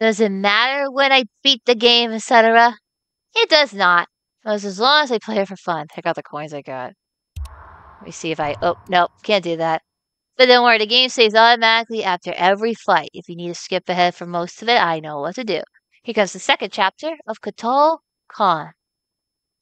Does it matter when I beat the game, etc.? It does not. As long as I play it for fun. Check out the coins I got. Let me see if I... Oh, nope. Can't do that. But don't worry, the game saves automatically after every fight. If you need to skip ahead for most of it, I know what to do. Here comes the second chapter of Kotal Kahn.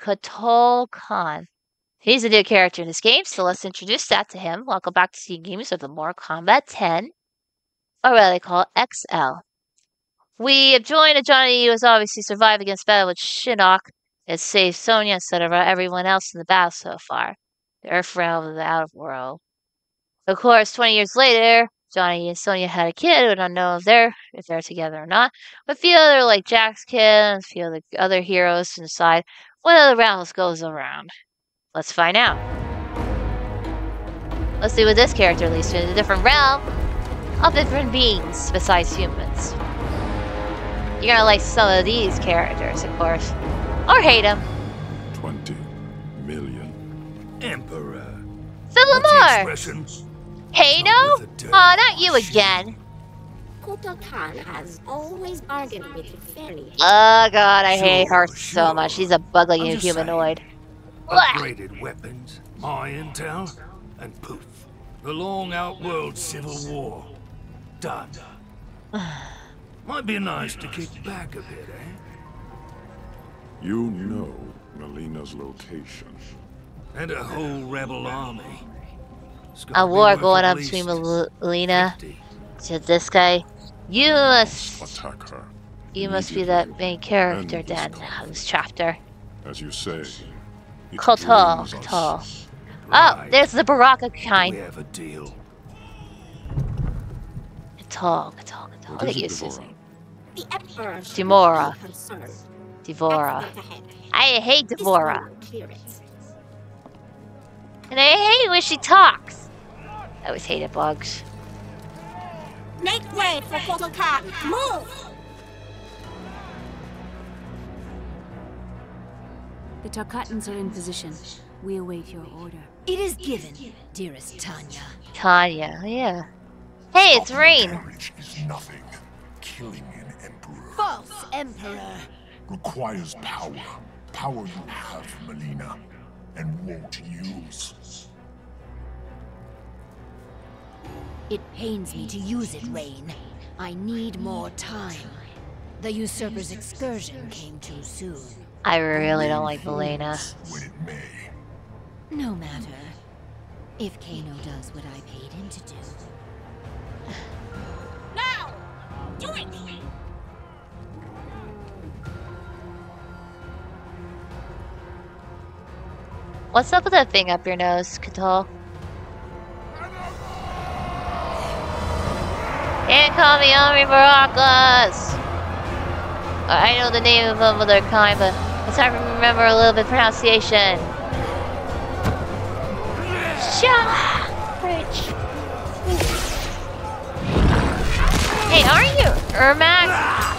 Kotal Kahn. He's a new character in this game, so let's introduce that to him. Welcome back to Seeing Games of the Mortal Kombat 10, or what they call XL. We have joined a Johnny who has obviously survived against battle with Shinnok and saved Sonya, etc., everyone else in the battle so far. The Earth realm of the outer world. Of course, 20 years later, Johnny and Sonya had a kid. We don't know if they're if they're together or not. But a few other like Jack's kid and a few other other heroes decide what other rounds goes around. Let's find out. Let's see what this character leads to in a different realm of different beings besides humans. You're gonna like some of these characters, of course. Or hate them. 20 million. Emperor. Philemore! Hey, no? Aw, not you again. Kotal Kahn has always bargained with you fairly. Oh god, I hate her so much. She's a bug like a humanoid. Upgraded weapons, my intel, and poof. The long outworld civil war. Done. Might be nice to kick back a bit, eh? You know Mileena's location. And a whole rebel army. A war going on between Mileena to this guy. You must attack her. You must be that main character then, this chapter. As you say. Kotal, Kotal. Oh, there's the Baraka kind. We have a deal. Kotal, Kotal, Kotal. Look at you, Susie. The Emperor Demora. D'Vorah. I hate D'Vorah. And I hate when she talks. I always hated bugs. Make way for Kotal Kahn. Move! The Tarkatans are in position. We await your order. It is given, dearest Tanya. Tanya, yeah. Hey, it's Rain. Marriage is nothing. Killing an emperor. False emperor. Requires power. Power you have, Mileena, and won't use. It pains me to use it, Rain. I need more time. The usurper's excursion came too soon. I really don't like Mileena. When it may. No matter. If Kano does what I paid him to do. Now! Do it! What's up with that thing up your nose, Kotal? Can't call me Army Barakas! I know the name of them of their kind, but it's hard to remember a little bit pronunciation. Shah! Rich. Hey, aren't you Ermac?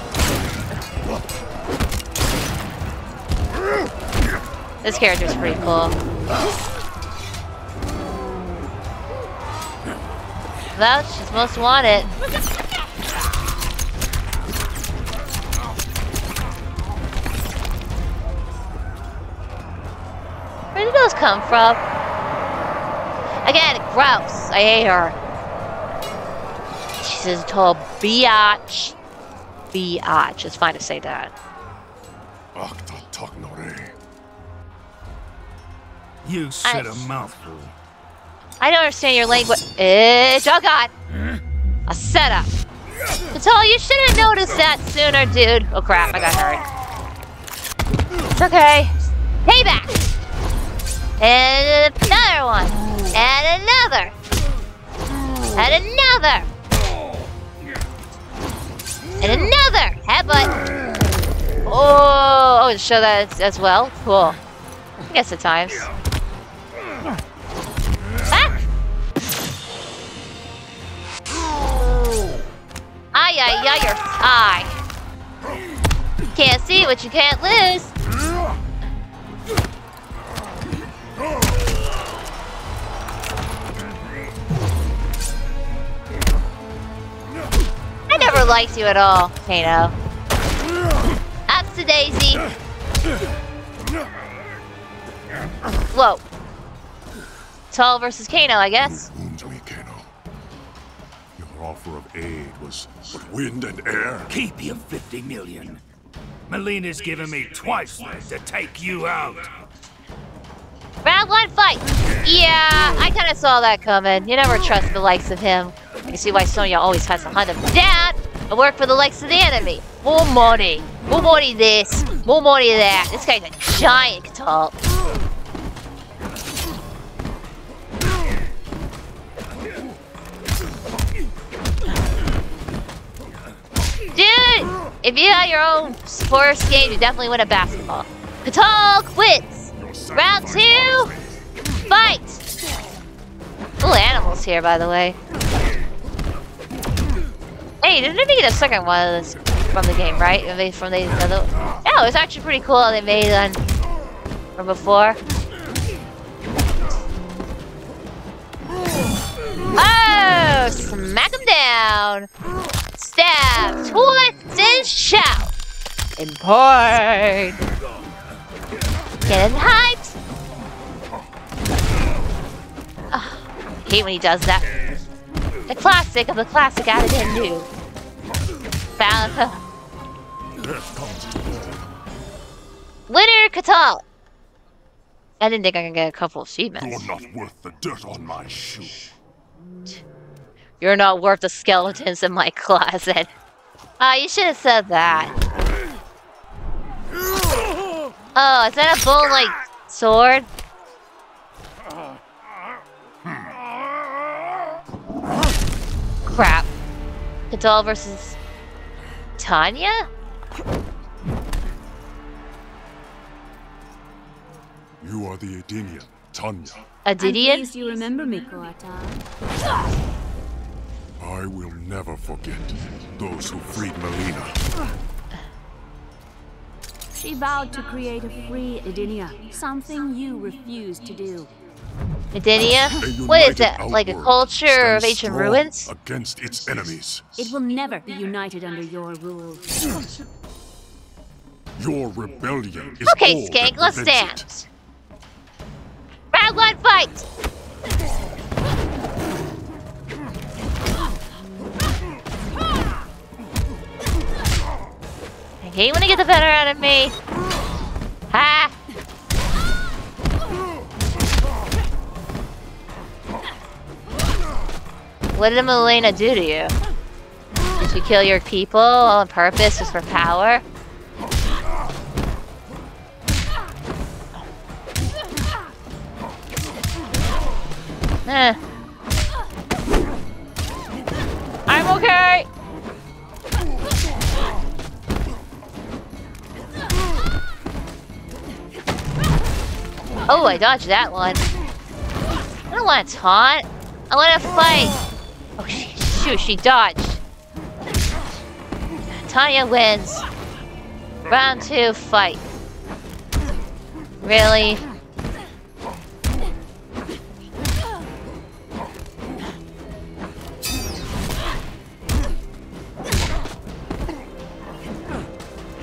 This character's pretty cool. Vouch is most wanted. Where did those come from? Again, gross. I hate her. She's a total biatch. Biatch. It's fine to say that. You said I- a mouthful. I don't understand your language. It's oh god. A setup. Kotal, you should have noticed that sooner, dude. Oh crap, I got hurt. It's okay. Payback. And another one. And another. And another. And another. Headbutt. Oh, oh, show that as, as well. Cool. I guess at times. Ay, ay, ay, your eye. Can't see what you can't lose. I never liked you at all, Kano. Ups to Daisy. Whoa. Tall versus Kano, I guess. Your offer of but wind and air. Keep your 50 million. Mileena's given me twice that to take you out. Round one fight! Yeah, I kind of saw that coming. You never trust the likes of him. You see why Sonya always has to hunt him down and work for the likes of the enemy. More money. More money this. More money that. This guy's a giant Kotal. If you had your own sports game, you definitely win a basketball. Kotal quits! Round two! Fight! Cool animals here, by the way. Hey, didn't they get a second one from the game, right? From the other. Yeah, it was actually pretty cool. How they made one from before. Oh, smack him down. Stab, twist, and shout. In pain. Getting hyped. Ah, hate when he does that. The classic of the classic added in new. Found Winner Kotal. I didn't think I could get a couple of achievements. You're not worth the dirt on my shoe. You're not worth the skeletons in my closet. Ah, you should have said that. Oh, is that a bone-like sword? Crap. Kotal versus Tanya? You are the Edenian, Tanya. A I'm Didion? you remember me, Kotal. I will never forget those who freed Mileena. She vowed to create a free Edenia, something you refused to do. Edenia? What is united it? Like a culture of ancient ruins? Against its enemies. It will never be united under your rule. Your rebellion is Okay, all Skank, that let's prevents it. dance. Round one fight! When they get the better out of me. Ha! What did Mileena do to you? Did she kill your people on purpose just for power? Eh. Oh, I dodged that one. I don't want to taunt. I want to fight. Oh, she, shoot, she dodged. Tanya wins. Round two, fight. Really?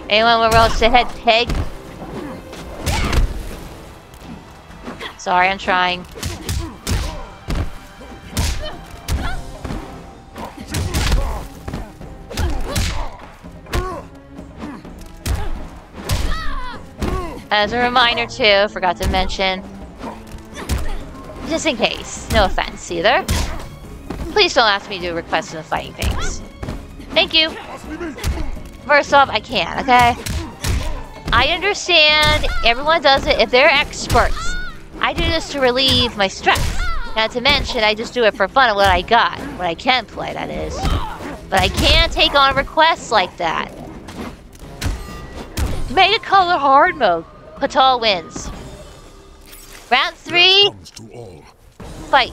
Anyone want to roast the head pig? Sorry, I'm trying. As a reminder too, forgot to mention, just in case, no offense either, please don't ask me to request the fighting things. Thank you. First off, I can't, okay? I understand everyone does it if they're experts. I do this to relieve my stress. Not to mention, I just do it for fun of what I got. What I can play, that is. But I can't take on requests like that. Mega color hard mode. Kotal wins. Round three, Comes to all. fight.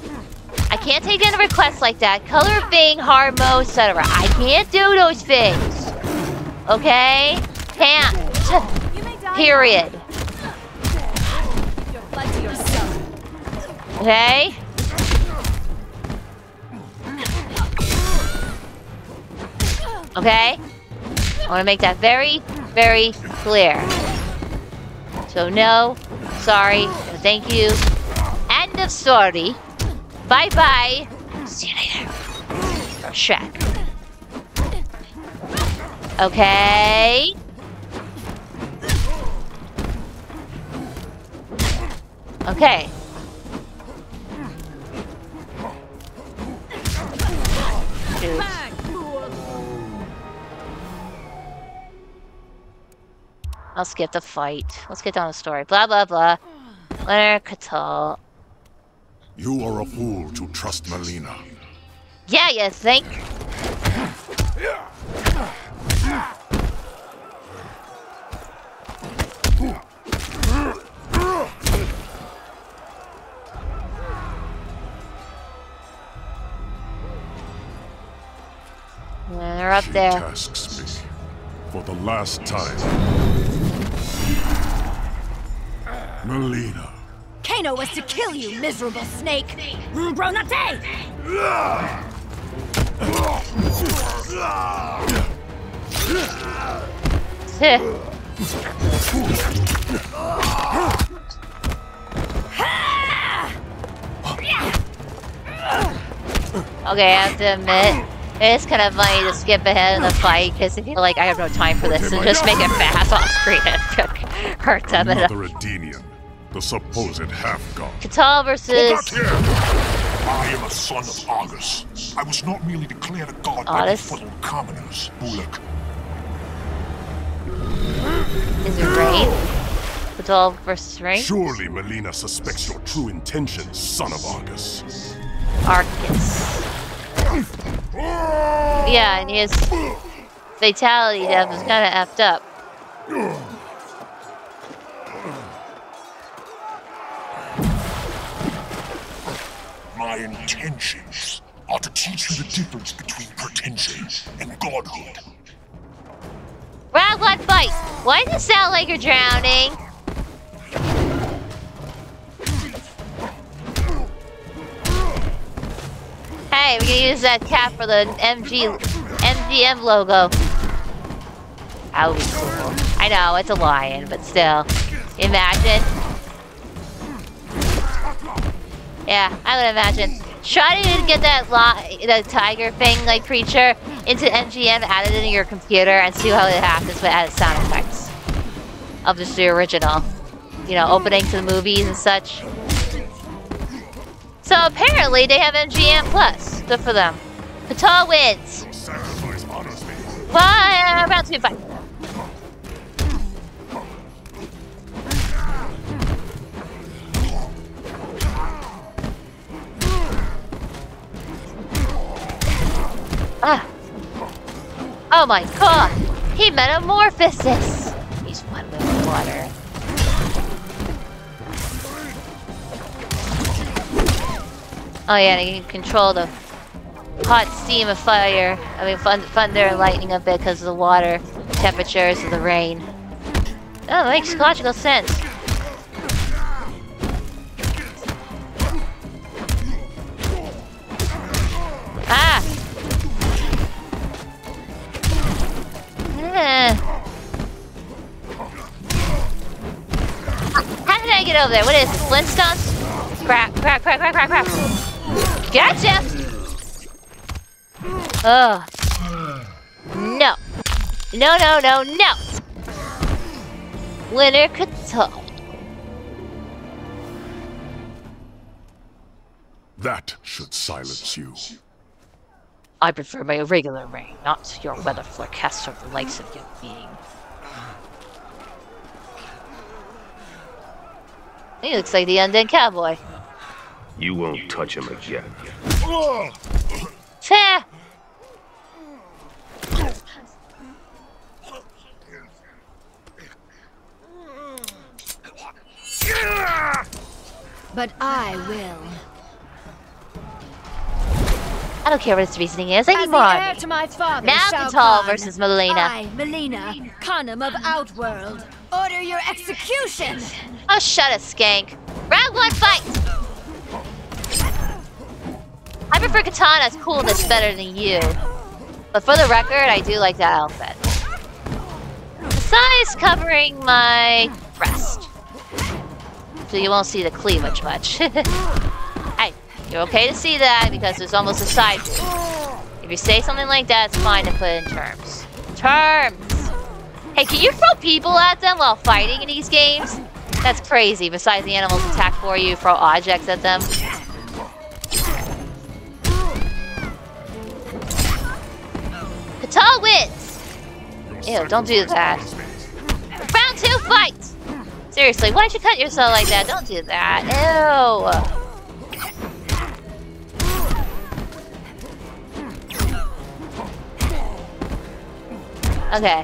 I can't take in requests like that. Color being hard mode, etc. I can't do those things. Okay? Can't. Period. Okay? Okay? I want to make that very, very clear. So no, sorry, no thank you. End of story. Bye bye. See you later. Shrek. Okay. Okay. I'll skip the fight. Let's get down to the story. Blah blah blah. Leonard Kotal. You are a fool to trust Mileena. Yeah, you think? Yeah, they're up She there. tasks me for the last time. Mileena, Kano was to kill you, miserable snake! Gronate! Okay, I have to admit, it's kind of funny to skip ahead in the fight because I feel like I have no time for this and just make it fast off screen and hurt them. And another Edenian, the supposed half-god. Look versus! I am a son of Argus. I was not merely declared a god by Argus? befuddled commoners, Bullock. is it Rain? Kotal versus Rain? Surely Mileena suspects your true intentions, son of Argus. Arcus. Yeah, and his fatality death was kind of effed up. My intentions are to teach you the difference between pretension and godhood. Round fight. Why does it sound like you're drowning? Hey, we can use that cap for the MG MGM logo. That would be cool. I know it's a lion, but still, imagine. Yeah, I would imagine. Try to get that the tiger thing like creature into MGM, add it into your computer, and see how it happens with added sound effects of just the original. You know, opening to the movies and such. So apparently they have MGM Plus. Good for them. Kotal wins. Sacrifice honors me. Bye. Round two. Bye. Oh my god! He metamorphosis! He's one with water. Oh yeah, you can control the hot steam of fire. I mean, fun, thunder and lightning a bit because of the water temperatures of the rain. Oh, it makes logical sense. Over there? What is this? Flintstones? Crap, crap, crap, crap, crap, crap. Gotcha! Ugh. No. No, no, no, no! Winner Kotal. That should silence you. I prefer my regular rain, not your weather forecast of the likes of you being. He looks like the undead cowboy. You won't touch him again. Teh! But I will. I don't care what his reasoning is. I need the more on to my father, Now Shao versus Mileena. I, Mileena, Khanum of Outworld, order your execution! Oh, shut up, skank. Round one fight! I prefer Katana's coolness better than you. But for the record, I do like that outfit. Besides covering my breast. So you won't see the cleavage much. you're okay to see that because there's almost a side boob. If you say something like that, it's fine to put in terms. Terms! Hey, can you throw people at them while fighting in these games? That's crazy. Besides the animals attack for you, throw objects at them. Kata wins! Ew, don't do that. Round two, fight! Seriously, why'd you cut yourself like that? Don't do that. Ew! Okay.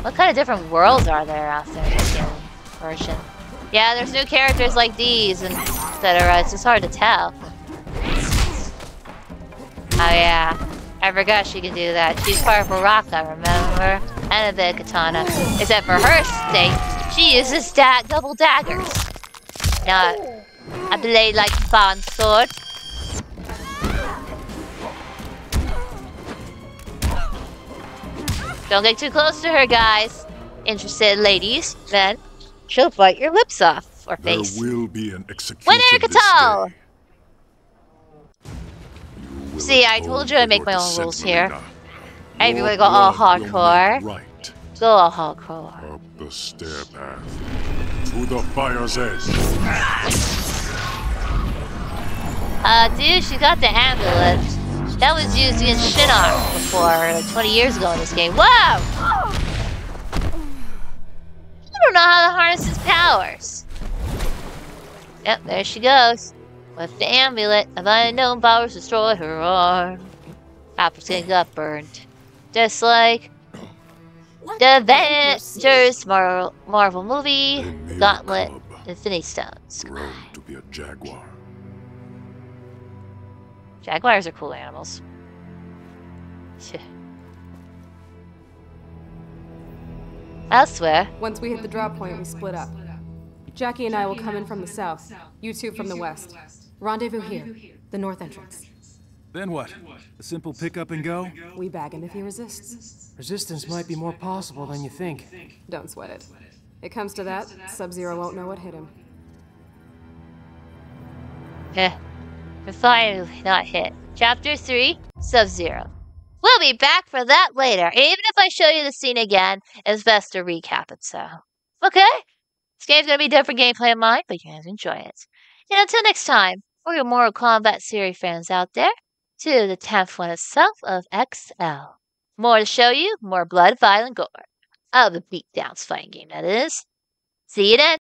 What kind of different worlds are there out there in version? Yeah, there's new characters like these and etc. It's just hard to tell. Oh yeah. I forgot she can do that. She's part of Baraka, remember? And a bit katana. Except for her state, she uses da double daggers. Not a blade like Fawn's sword. Don't get too close to her, guys. Interested ladies, then she'll bite your lips off or face. There will be an execution Winner this Kotal! day. You will See, I told you I'd make my own rules here. Marina. Hey, if Your wanna go all blood will make hardcore. Right Go all hardcore. up the stair path to the fire's edge. Uh, dude, she got the amulet. That was used against Shinnok before, like 20 years ago in this game. Whoa! I don't know how to harness his powers. Yep, there she goes. With the amulet of unknown powers destroy her arm. Appleton got burned. Just like What the? Avengers Mar Marvel movie, Gauntlet, Infinity Stones. grown to be a jaguar. Jaguars are cool animals. Elsewhere, Once we hit the drop point, we split up. Jackie and I will come in from the south, you two from the west. Rendezvous here, the north entrance. Then what? A simple pick up and go? We bag him if he resists. Resistance might be more possible than you think. Don't sweat it. It comes to that, Sub-Zero won't know what hit him. eh, finally not hit. Chapter 3, Sub-Zero. We'll be back for that later. Even if I show you the scene again, it's best to recap it so. Okay? This game's gonna be different gameplay of mine, but you guys enjoy it. And until next time, for your Mortal Kombat series fans out there, to the 10th one itself of XL. More to show you, more blood, violent gore. Of the beatdowns fighting game, that is. See you then.